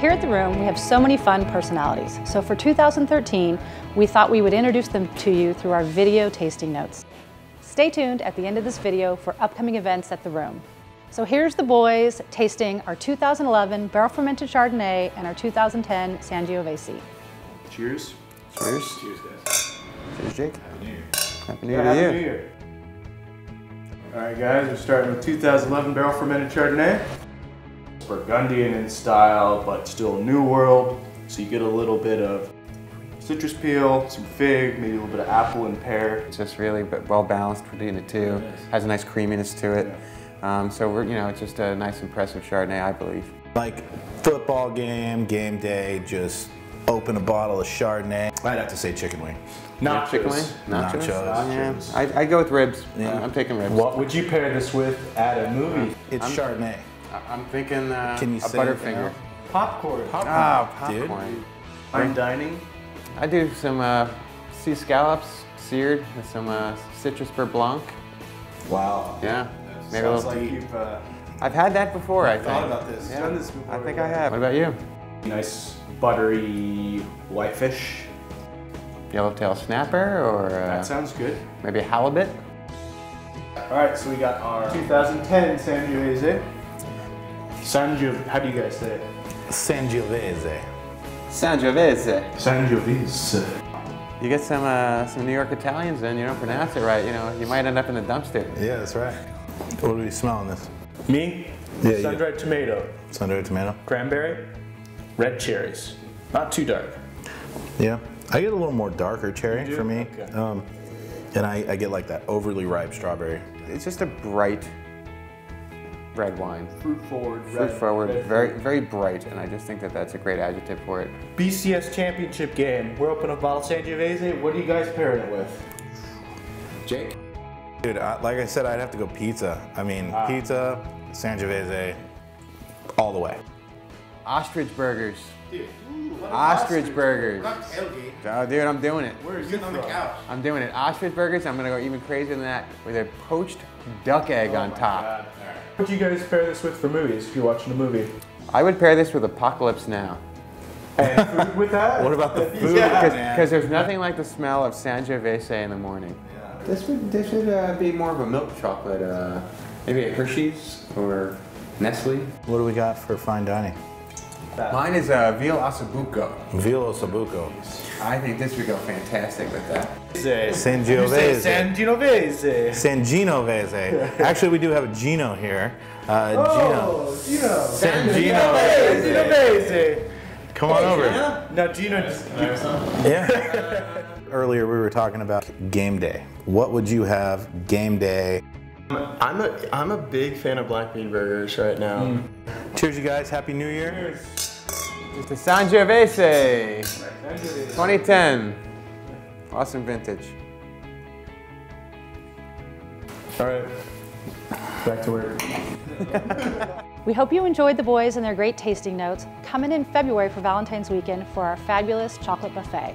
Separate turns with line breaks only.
Here at the Room, we have so many fun personalities. So for 2013, we thought we would introduce them to you through our video tasting notes. Stay tuned at the end of this video for upcoming events at the Room. So here's the boys tasting our 2011 Barrel Fermented Chardonnay and our 2010 Sangiovese.
Cheers.
Cheers.
Cheers, guys.
Cheers, Jake.
Happy New Year.
Happy New Year
Yeah,
to
Happy
you.
New Year. All right, guys, we're starting with 2011 Barrel Fermented Chardonnay. It's Burgundian in style, but still New World. So you get a little bit of citrus peel, some fig, maybe a little bit of apple and pear.
It's just really b- well balanced between the two. Has a nice creaminess to it. Um, so we're, you know, it's just a nice, impressive Chardonnay, I believe.
Like football game, game day, just open a bottle of Chardonnay. I'd have to say chicken wing.
Nachos.
Chicken wing? Nachos?
Nachos.
Yeah.
Nachos.
I, I'd go with ribs.
Yeah.
I'm, I'm taking ribs.
What would you pair this with at a movie?
It's Chardonnay.
I- I'm thinking uh,
Can you
a Butterfinger.
it
Popcorn.
Ah,
Dude.
popcorn.
Fine dining.
I do some uh, sea scallops seared with some uh, citrus beurre blanc.
Wow.
Yeah. Maybe a
Sounds
little.
like you've uh,
I've had that before, I think.
thought about this.
Yeah.
done this before.
I think I have. What about you?
nice buttery whitefish.
Yellowtail snapper or uh,
That sounds good.
maybe halibut?
All right, so we got our 2010 Sangiovese. How do you guys say it?
Sangiovese.
Sangiovese.
Sangiovese.
You get some uh, some New York Italians and you don't pronounce it right, you know, you might end up in the dumpster.
Yeah, that's right. What are we smelling this?
Me?
Yeah, you-
Sun-dried tomato,
Sun-dried tomato?
cranberry, red cherries. Not too dark.
Yeah. I get a little more darker cherry for me.
Okay.
Um, and I, I get like that overly ripe strawberry.
It's just a bright red wine.
Fruit forward.
Fruit forward, very very bright, and I just think that that's a great adjective for it.
BCS championship game. We're opening a bottle of Sangiovese.
What are you guys pairing it with?
Jake?
Dude, I, like I said, I'd have to go pizza. I mean, ah. pizza, Sangiovese, all the way.
Ostrich burgers. Dude, Ostrich burgers. Oh, dude, I'm doing it.
Where is it on the couch?
I'm doing it. Ostrich burgers. I'm gonna go even crazier than that with a poached duck egg on top.
What do you guys pair this with for movies if you're watching a movie?
I would pair this with Apocalypse Now.
And food with that?
What about the food?
Because there's nothing like the smell of Sangiovese in the morning. Yeah. This would this would uh, be more of a milk chocolate, uh, maybe a Hershey's or Nestle.
What do we got for fine dining?
Mine is a veal osso buco.
Vilo Sabuco.
I think this would go fantastic with that.
san Sangiovese.
Sangiovese.
Sanginovese. Actually, we do have a Gino here. Uh, Gino.
Gino.
Sangino.
Sangiovese.
Come on over.
Now Gino just
Yeah. Earlier, we were talking about game day. What would you have game day?
I'm a I'm a big fan of black bean burgers right now. Mm.
Cheers, you guys. Happy New Year.
It's the Sangiovese 2010. Awesome vintage.
All right. Back to work.
We hope you enjoyed the boys and their great tasting notes. Come in in February for Valentine's weekend for our fabulous chocolate buffet.